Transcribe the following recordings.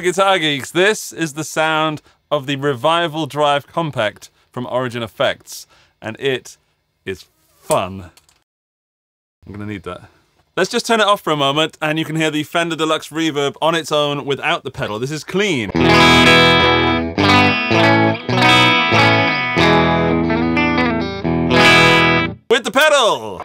Guitar geeks. This is the sound of the Revival Drive Compact from Origin Effects, and it is fun. I'm gonna need that. Let's just turn it off for a moment, and you can hear the Fender Deluxe Reverb on its own without the pedal. This is clean. With the pedal!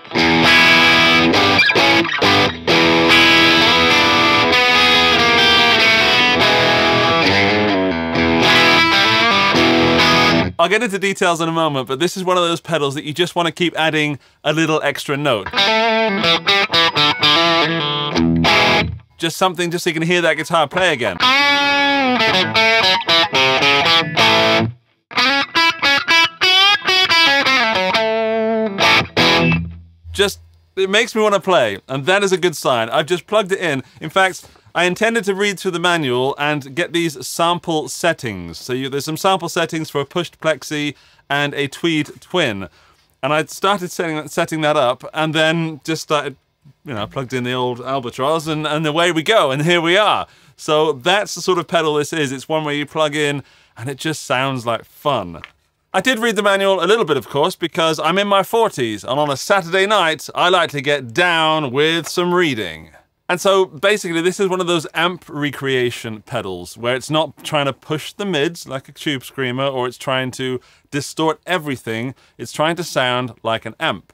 I'll get into details in a moment, but this is one of those pedals that you just want to keep adding a little extra note. Just something just so you can hear that guitar play again. Just, it makes me want to play, and that is a good sign. I've just plugged it in. In fact, I intended to read through the manual and get these sample settings. So you, there's some sample settings for a pushed plexi and a tweed twin. And I started setting, setting that up and then just started, you know, plugged in the old Albatroz and, and away we go. And here we are. So that's the sort of pedal this is. It's one where you plug in and it just sounds like fun. I did read the manual a little bit, of course, because I'm in my 40s, and on a Saturday night, I like to get down with some reading. And so basically, this is one of those amp recreation pedals where it's not trying to push the mids like a tube screamer or it's trying to distort everything. It's trying to sound like an amp.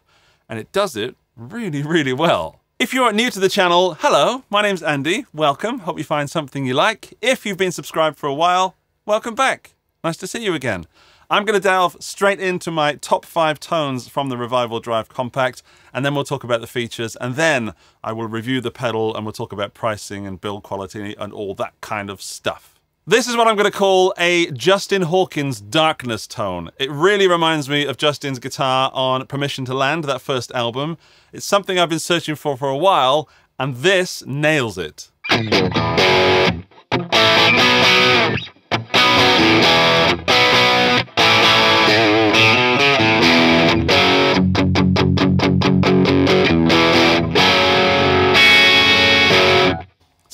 And it does it really, really well. If you're new to the channel, hello, my name's Andy. Welcome. Hope you find something you like. If you've been subscribed for a while, welcome back. Nice to see you again. I'm going to delve straight into my top five tones from the Revival Drive Compact, and then we'll talk about the features, and then I will review the pedal, and we'll talk about pricing and build quality and all that kind of stuff. This is what I'm going to call a Justin Hawkins darkness tone. It really reminds me of Justin's guitar on Permission to Land, that first album. It's something I've been searching for for a while, and this nails it.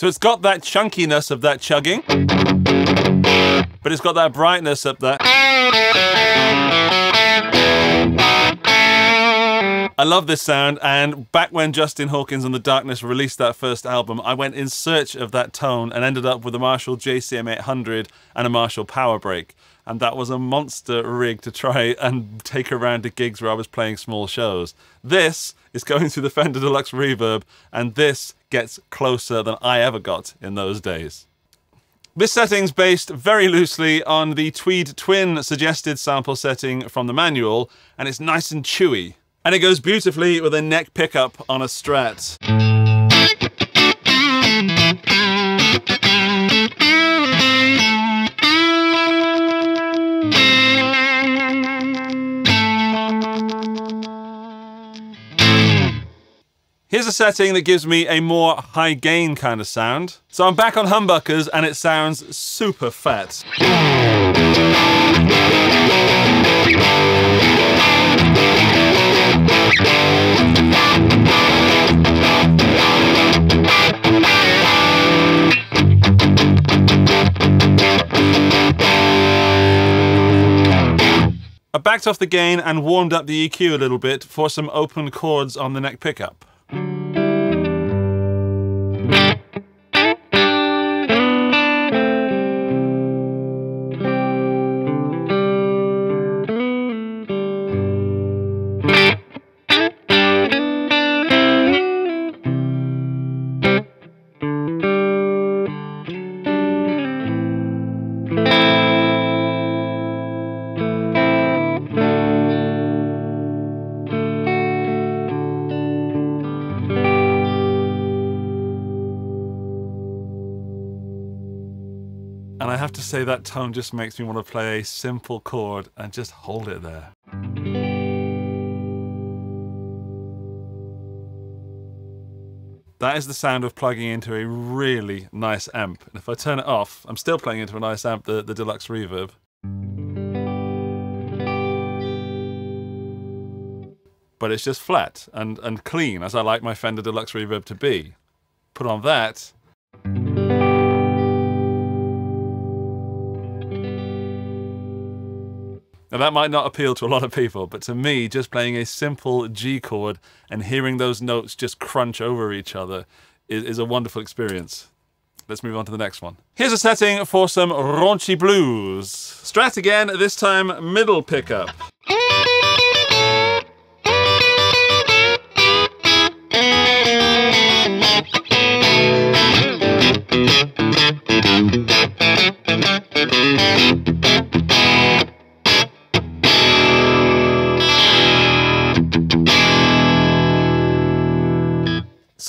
So it's got that chunkiness of that chugging, but it's got that brightness up there. I love this sound, and back when Justin Hawkins and the Darkness released that first album, I went in search of that tone and ended up with a Marshall JCM 800 and a Marshall Power Brake. And that was a monster rig to try and take around to gigs where I was playing small shows. This is going through the Fender Deluxe Reverb, and this gets closer than I ever got in those days. This setting's based very loosely on the Tweed Twin suggested sample setting from the manual, and it's nice and chewy. And it goes beautifully with a neck pickup on a Strat. Here's a setting that gives me a more high gain kind of sound. So I'm back on humbuckers and it sounds super fat. Backed off the gain and warmed up the EQ a little bit for some open chords on the neck pickup. Have to say that tone just makes me want to play a simple chord and just hold it there. That is the sound of plugging into a really nice amp. And if I turn it off, I'm still playing into a nice amp, the, the Deluxe Reverb. But it's just flat and, and clean, as I like my Fender Deluxe Reverb to be. Put on that, Now, that might not appeal to a lot of people, but to me, just playing a simple G chord and hearing those notes just crunch over each other is, is a wonderful experience. Let's move on to the next one. Here's a setting for some raunchy blues. Strat again, this time middle pickup.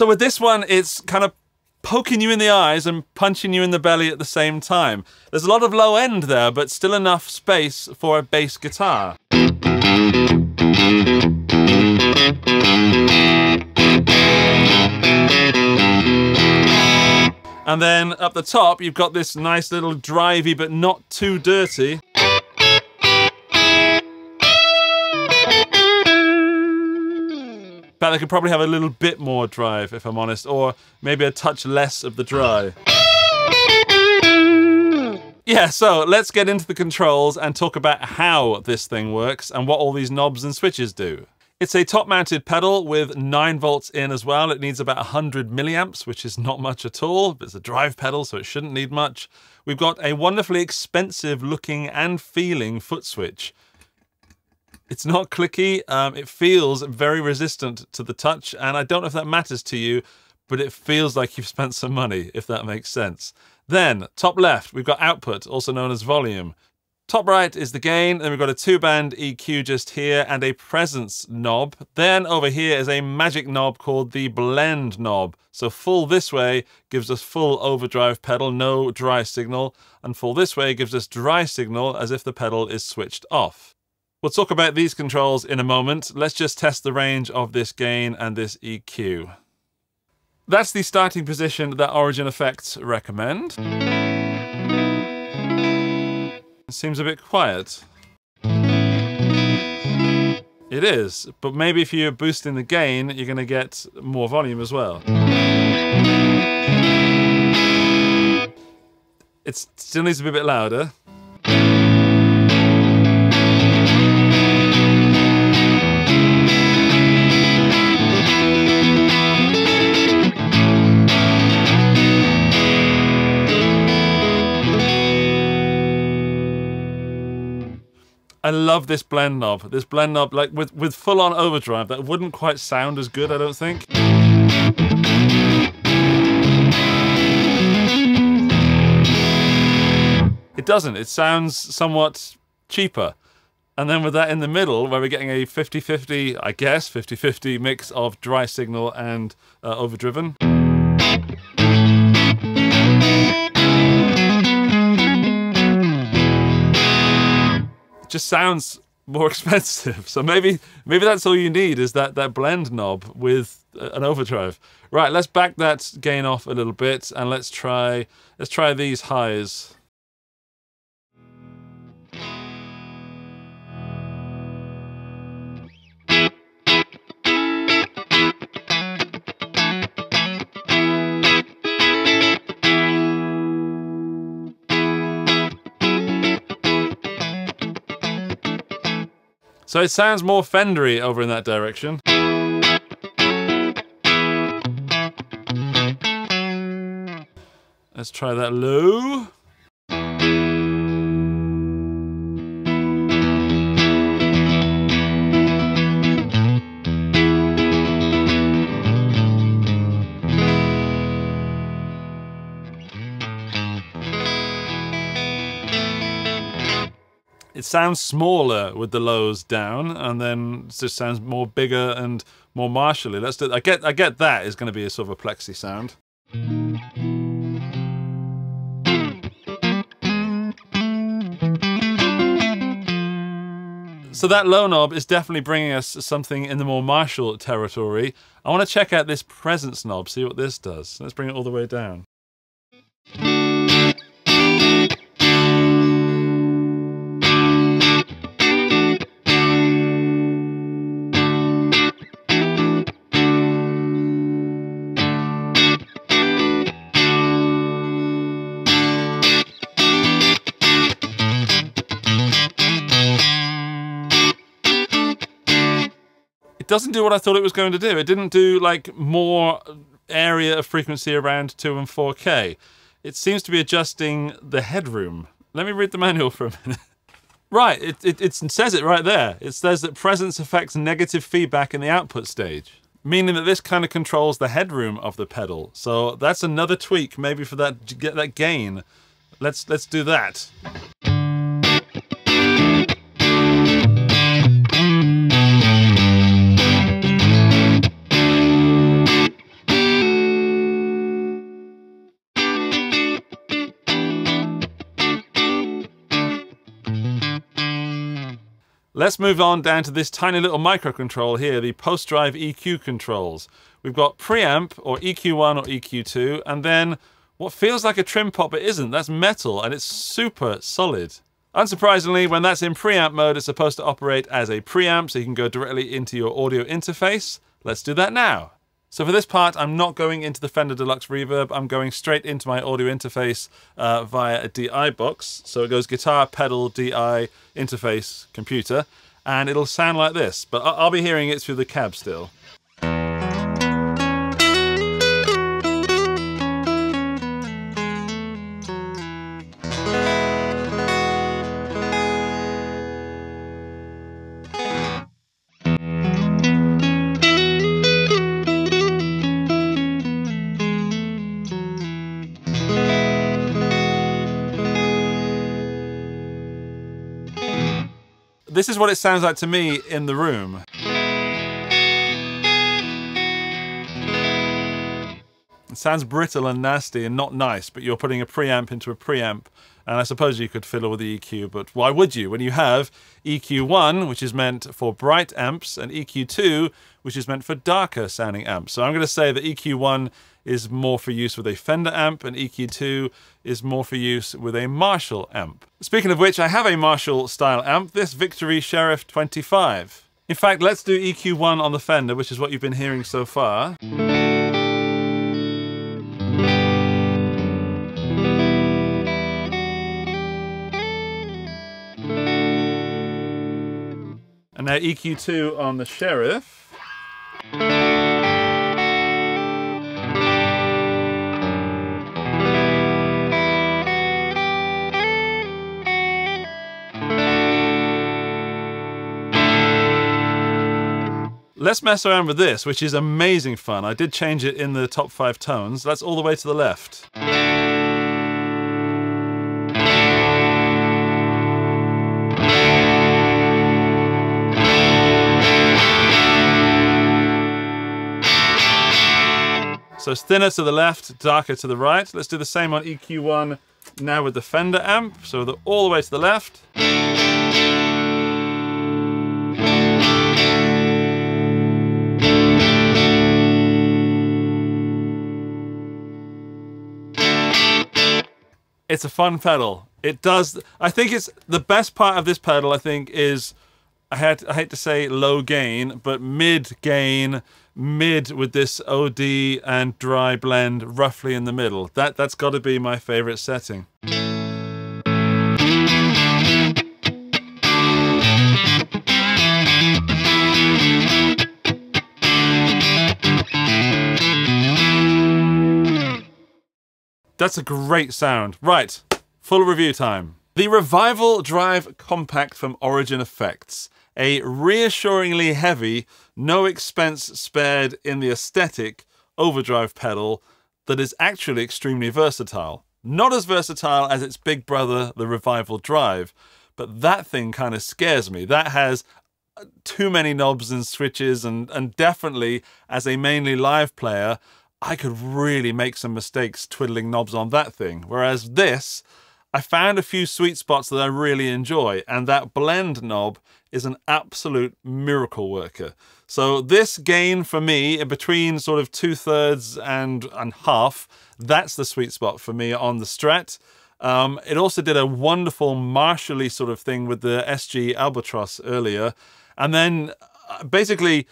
So with this one, it's kind of poking you in the eyes and punching you in the belly at the same time. There's a lot of low end there, but still enough space for a bass guitar. And then up the top, you've got this nice little drivey but not too dirty. Fact, they could probably have a little bit more drive, if I'm honest, or maybe a touch less of the dry. Yeah, so let's get into the controls and talk about how this thing works and what all these knobs and switches do. It's a top-mounted pedal with 9 volts in as well. It needs about 100 milliamps, which is not much at all. It's a drive pedal, so it shouldn't need much. We've got a wonderfully expensive looking and feeling foot switch. It's not clicky. Um, it feels very resistant to the touch, and I don't know if that matters to you, but it feels like you've spent some money, if that makes sense. Then, top left, we've got output, also known as volume. Top right is the gain, then we've got a two-band EQ just here and a presence knob. Then over here is a magic knob called the blend knob. So full this way gives us full overdrive pedal, no dry signal, and full this way gives us dry signal as if the pedal is switched off. We'll talk about these controls in a moment. Let's just test the range of this gain and this EQ. That's the starting position that Origin Effects recommend. It seems a bit quiet. It is, but maybe if you're boosting the gain, you're going to get more volume as well. It still needs to be a bit louder. I love this blend knob. This blend knob, like with, with full on overdrive, that wouldn't quite sound as good, I don't think. It doesn't. It sounds somewhat cheaper. And then with that in the middle, where we're getting a 50-50, I guess, 50-50 mix of dry signal and uh, overdriven. Just sounds more expensive. So maybe maybe that's all you need is that that blend knob with uh, an overdrive. Right, let's back that gain off a little bit and let's try let's try these highs. So it sounds more Fendery over in that direction. Let's try that low. Sounds smaller with the lows down, and then it just sounds more bigger and more Marshally. Let's do. I get. I get that is going to be a sort of a plexi sound. So that low knob is definitely bringing us something in the more Marshall territory. I want to check out this presence knob, see what this does. Let's bring it all the way down. It doesn't do what I thought it was going to do. It didn't do like more area of frequency around 2 and 4K. It seems to be adjusting the headroom. Let me read the manual for a minute. right, it, it, it says it right there. It says that presence affects negative feedback in the output stage meaning that this kind of controls the headroom of the pedal. So that's another tweak, maybe for that get that gain. Let's let's do that. Let's move on down to this tiny little microcontrol here, the post-drive EQ controls. We've got preamp, or EQ1 or EQ2, and then what feels like a trim pot but isn't. That's metal, and it's super solid. Unsurprisingly, when that's in preamp mode, it's supposed to operate as a preamp, so you can go directly into your audio interface. Let's do that now. So for this part, I'm not going into the Fender Deluxe Reverb. I'm going straight into my audio interface uh, via a DI box. So it goes guitar, pedal, DI, interface, computer, and it'll sound like this. But I'll be hearing it through the cab still. This is what it sounds like to me in the room. It sounds brittle and nasty and not nice, but you're putting a preamp into a preamp. And I suppose you could fiddle with the EQ, but why would you? When you have EQ1, which is meant for bright amps, and EQ2, which is meant for darker sounding amps. So I'm going to say that EQ1 is more for use with a Fender amp, and EQ2 is more for use with a Marshall amp. Speaking of which, I have a Marshall style amp, this Victory Sheriff 25. In fact, let's do EQ1 on the Fender, which is what you've been hearing so far. Now EQ2 on the Sheriff. Let's mess around with this, which is amazing fun. I did change it in the top five tones. That's all the way to the left. So it's thinner to the left, darker to the right. Let's do the same on EQ1 now with the Fender amp. So the, all the way to the left. It's a fun pedal. It does. I think it's the best part of this pedal. I think is I had I hate to say low gain, but mid gain mid with this OD and dry blend roughly in the middle. That, that's got to be my favorite setting. That's a great sound. Right, full review time. The Revival Drive Compact from Origin Effects a reassuringly heavy, no expense spared in the aesthetic overdrive pedal that is actually extremely versatile. Not as versatile as its big brother, the Revival Drive, but that thing kind of scares me. That has uh, too many knobs and switches, and, and definitely as a mainly live player, I could really make some mistakes twiddling knobs on that thing. Whereas this, I found a few sweet spots that I really enjoy, and that blend knob is an absolute miracle worker. So this gain for me, between sort of two thirds and, and half, that's the sweet spot for me on the Strat. Um, it also did a wonderful Marshally sort of thing with the SG Albatroz earlier. And then uh, basically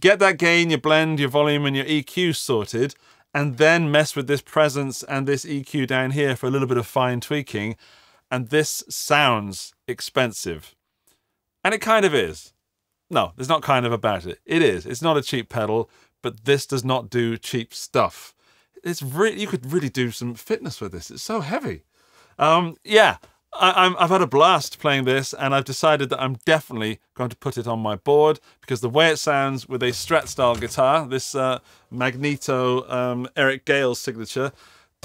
get that gain, your blend, your volume, and your EQ sorted, and then mess with this presence and this EQ down here for a little bit of fine tweaking. And this sounds expensive. And it kind of is. no, there's not kind of about it. It is. It's not a cheap pedal, but this does not do cheap stuff. It's really, you could really do some fitness with this. It's so heavy. Um, yeah, I, I've had a blast playing this, and I've decided that I'm definitely going to put it on my board because the way it sounds with a Strat style guitar, this uh, Magneto um, Eric Gale signature,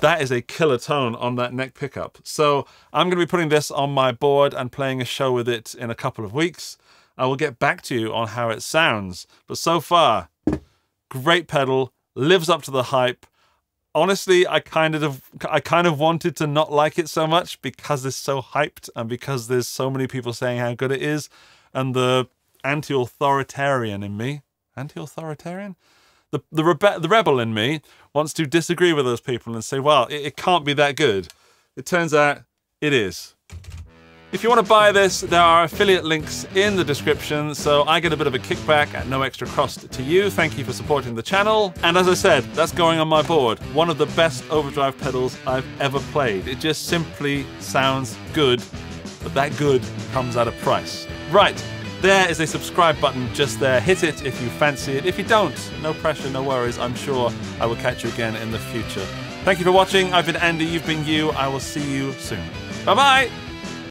that is a killer tone on that neck pickup. So I'm going to be putting this on my board and playing a show with it in a couple of weeks. I will get back to you on how it sounds. But so far, great pedal, lives up to the hype. Honestly, I kind of I kind of wanted to not like it so much because it's so hyped and because there's so many people saying how good it is and the anti-authoritarian in me, anti-authoritarian? The the, rebe- the rebel in me wants to disagree with those people and say, well, it, it can't be that good. It turns out it is. If you want to buy this, there are affiliate links in the description, so I get a bit of a kickback at no extra cost to you. Thank you for supporting the channel. And as I said, that's going on my board. One of the best overdrive pedals I've ever played. It just simply sounds good, but that good comes at a price. Right, there is a subscribe button just there. Hit it if you fancy it. If you don't, no pressure, no worries. I'm sure I will catch you again in the future. Thank you for watching. I've been Andy, you've been you. I will see you soon. Bye bye.